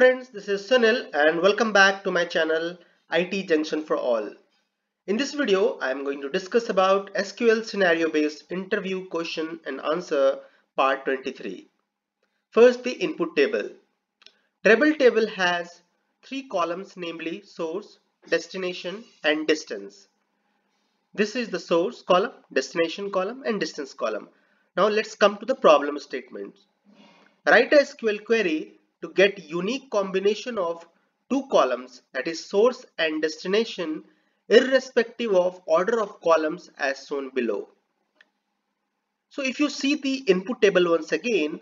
Friends, this is Sunil and welcome back to my channel IT Junction for All. In this video, I am going to discuss about SQL scenario based interview question and answer part 23. First, the input table. Travel table has three columns namely source, destination and distance. This is the source column, destination column and distance column. Now let's come to the problem statement. Write a SQL query to get unique combination of two columns that is source and destination irrespective of order of columns as shown below. So if you see the input table once again,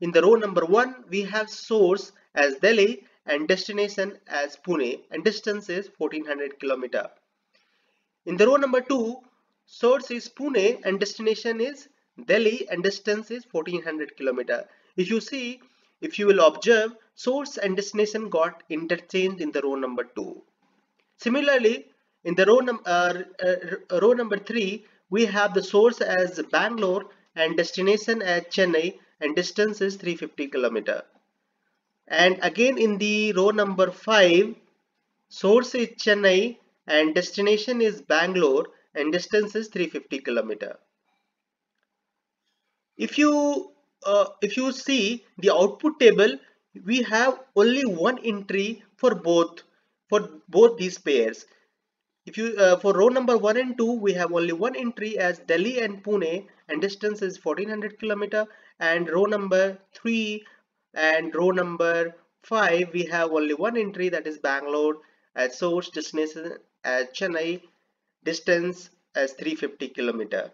in the row number 1 we have source as Delhi and destination as Pune and distance is 1400 kilometer. In the row number 2, source is Pune and destination is Delhi and distance is 1400 kilometer. If you see if you will observe, source and destination got interchanged in the row number 2. Similarly, in the row, num uh, uh, row number 3, we have the source as Bangalore and destination as Chennai and distance is 350 kilometer. And again in the row number 5, source is Chennai and destination is Bangalore and distance is 350 kilometer. If you uh, if you see the output table we have only one entry for both for both these pairs. If you uh, for row number 1 and 2 we have only one entry as Delhi and Pune and distance is 1400 kilometer and row number 3 and row number 5 we have only one entry that is Bangalore as source destination as Chennai distance as 350 kilometer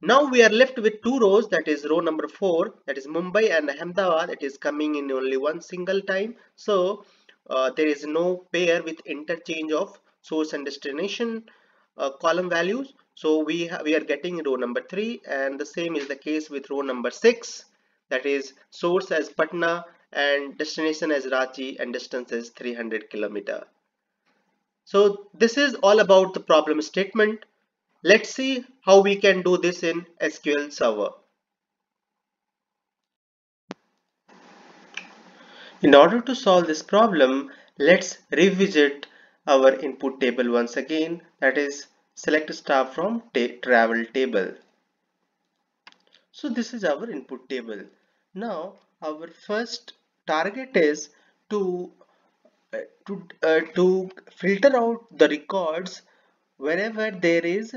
now we are left with two rows that is row number 4 that is Mumbai and Ahmedabad it is coming in only one single time. So uh, there is no pair with interchange of source and destination uh, column values. So we, we are getting row number 3 and the same is the case with row number 6 that is source as Patna and destination as Ranchi and distance is 300 kilometer. So this is all about the problem statement. Let's see how we can do this in SQL Server. In order to solve this problem, let's revisit our input table once again that is select star from ta travel table. So this is our input table. Now our first target is to uh, to uh, to filter out the records wherever there is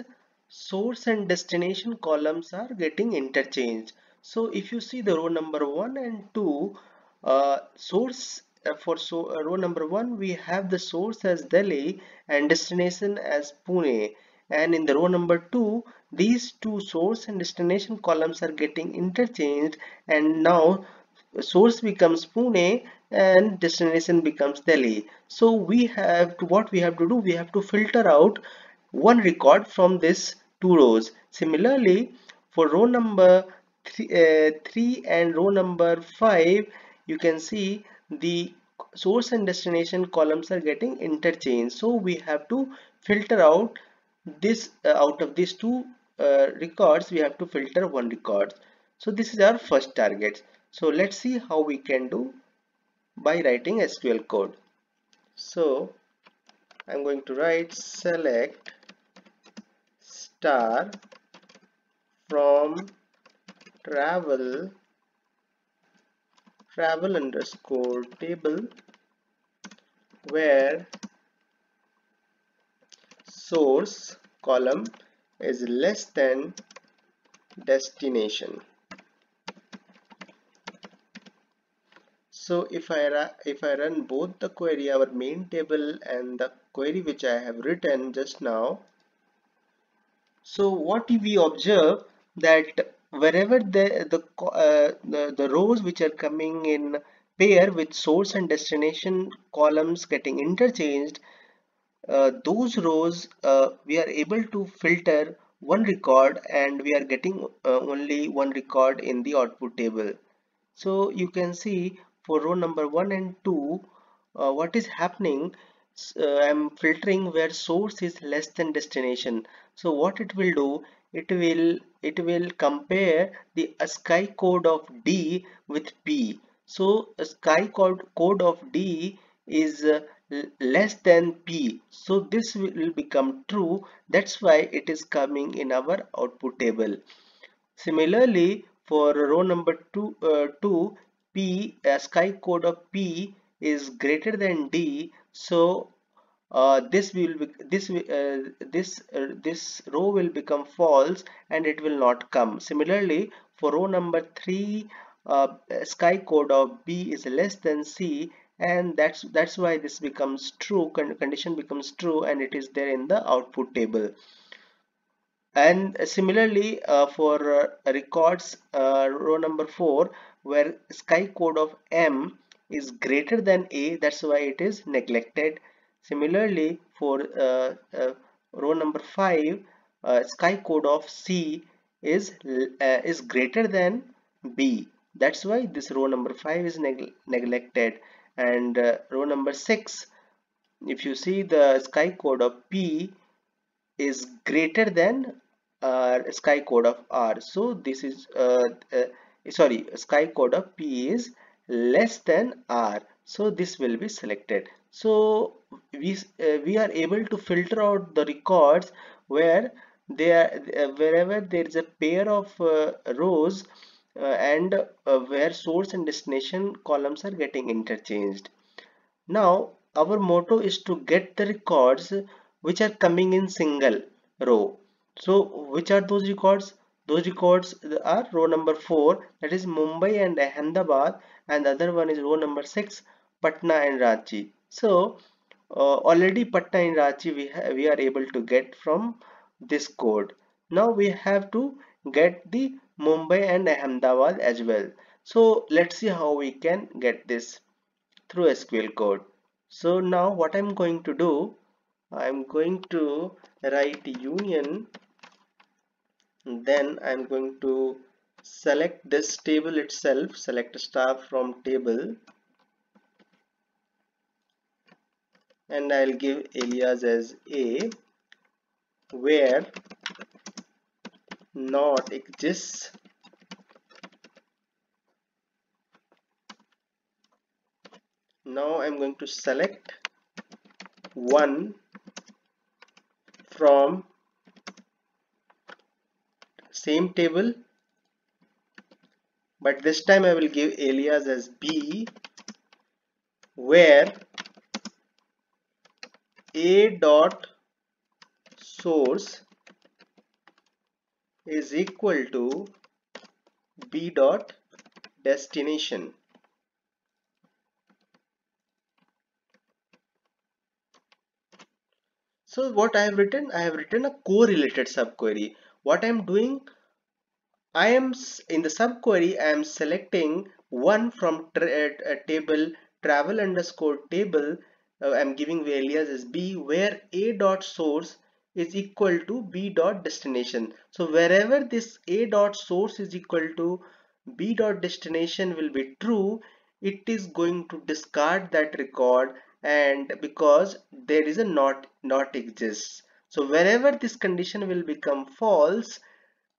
source and destination columns are getting interchanged. So if you see the row number one and two uh, source uh, for so uh, row number one we have the source as Delhi and destination as Pune. And in the row number two these two source and destination columns are getting interchanged. And now source becomes Pune and destination becomes Delhi. So we have to what we have to do we have to filter out one record from this two rows. Similarly for row number three, uh, 3 and row number 5 you can see the source and destination columns are getting interchanged. So we have to filter out this uh, out of these two uh, records we have to filter one record. So this is our first target. So let's see how we can do by writing SQL code. So I'm going to write select star from travel travel underscore table where source column is less than destination. So if I if I run both the query our main table and the query which I have written just now so what we observe that wherever the the, uh, the, the rows which are coming in pair with source and destination columns getting interchanged uh, those rows uh, we are able to filter one record and we are getting uh, only one record in the output table. So you can see for row number one and two uh, what is happening uh, I'm filtering where source is less than destination. So what it will do it will it will compare the ASCII code of D with P. So ASCII code code of d is uh, less than p. So this will become true. That's why it is coming in our output table. Similarly for row number 2 uh, 2 p ASCII code of p is greater than d so uh, this will be this uh, this uh, this row will become false and it will not come. Similarly for row number 3 uh, ASCII code of b is less than c and that's that's why this becomes true condition becomes true and it is there in the output table. And similarly uh, for uh, records row number 4 where ASCII code of m is greater than a that's why it is neglected. Similarly for uh, uh, row number 5 uh, ASCII code of c is is greater than b. That's why this row number 5 is neg neglected. And uh, row number 6 if you see the ASCII code of P is greater than uh, ASCII code of R. So this is uh, uh, sorry sky code of P is less than R so this will be selected so we uh, we are able to filter out the records where there uh, wherever there is a pair of rows uh, and uh, where source and destination columns are getting interchanged. Now our motto is to get the records which are coming in single row. So which are those records? Those records are row number 4 that is Mumbai and Ahmedabad and the other one is row number 6 Patna and Ranchi. So uh, already Patna and Ranchi we, we are able to get from this code. Now we have to get the Mumbai and Ahmedabad as well. So let's see how we can get this through SQL code. So now what I'm going to do, I'm going to write union then I'm going to select this table itself. Select star from table. And I'll give alias as a where not exists now I'm going to select one from same table but this time I will give alias as b where a dot source is equal to b dot destination. So what I have written? I have written a correlated subquery. What I am doing I am in the subquery I am selecting one from tra uh, table travel underscore table uh, I am giving the alias as b where a dot source is equal to b dot destination. So wherever this a dot source is equal to b dot destination will be true it is going to discard that record and because there is a not not exists. So wherever this condition will become false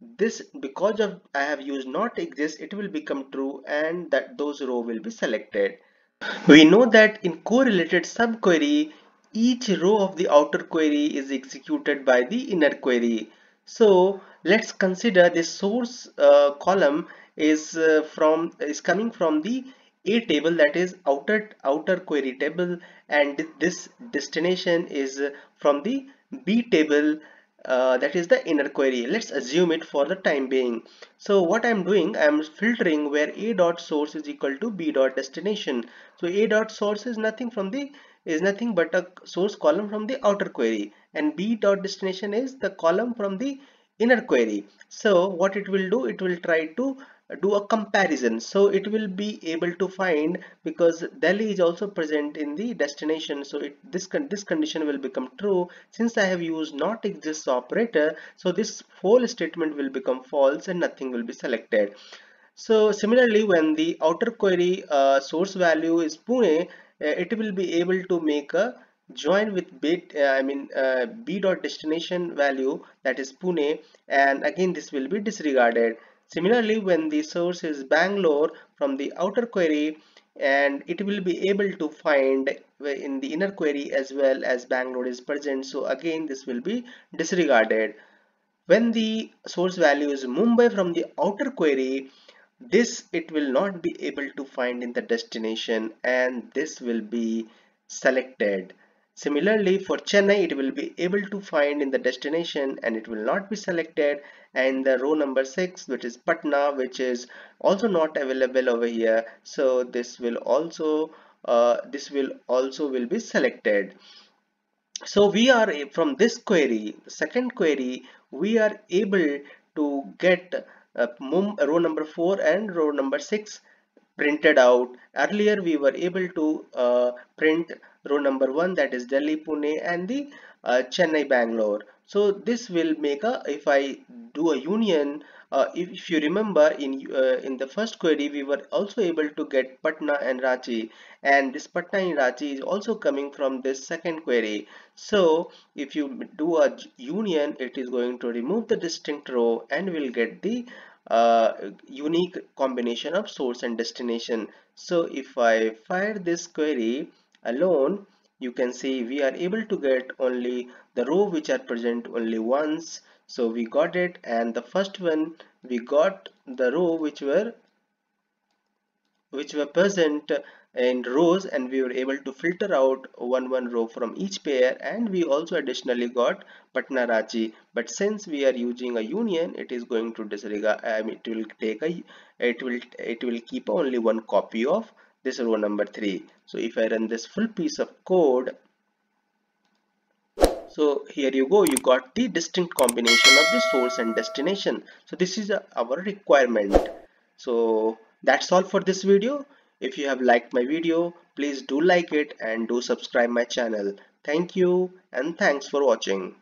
this because of I have used not exist it will become true and that those row will be selected. We know that in correlated subquery each row of the outer query is executed by the inner query. So let's consider the source uh, column is uh, from is coming from the a table that is outer outer query table and this destination is from the b table uh, that is the inner query. Let's assume it for the time being. So what i'm doing i'm filtering where a dot source is equal to b dot destination. So a dot source is nothing from the is nothing but a source column from the outer query. And b dot destination is the column from the inner query. So what it will do it will try to do a comparison. So it will be able to find because Delhi is also present in the destination. So it, this con this condition will become true. Since I have used not exists operator so this whole statement will become false and nothing will be selected. So similarly when the outer query uh, source value is Pune uh, it will be able to make a join with bit uh, I mean uh, b dot destination value that is Pune and again this will be disregarded Similarly, when the source is Bangalore from the outer query and it will be able to find in the inner query as well as Bangalore is present. So again, this will be disregarded. When the source value is Mumbai from the outer query, this it will not be able to find in the destination and this will be selected Similarly for Chennai it will be able to find in the destination and it will not be selected. And the row number 6 which is Patna which is also not available over here. So this will also uh, this will also will be selected. So we are from this query second query we are able to get uh, row number 4 and row number 6 printed out. Earlier we were able to uh, print row number one that is Delhi Pune and the uh, Chennai Bangalore. So this will make a if I do a union uh, if, if, you remember in uh, in the first query we were also able to get Patna and Ranchi. And this Patna and Ranchi is also coming from this second query. So if you do a union it is going to remove the distinct row and we'll get the uh, unique combination of source and destination. So if I fire this query alone you can see we are able to get only the row which are present only once. So we got it. And the first one we got the row which were which were present in rows and we were able to filter out one one row from each pair and we also additionally got Patna Ranchi but since we are using a union it is going to disregard I mean, it will take a it will it will keep only one copy of this row number 3 so if I run this full piece of code so here you go. You got the distinct combination of the source and destination. So this is a, our requirement. So that's all for this video. If you have liked my video please do like it and do subscribe my channel. Thank you and thanks for watching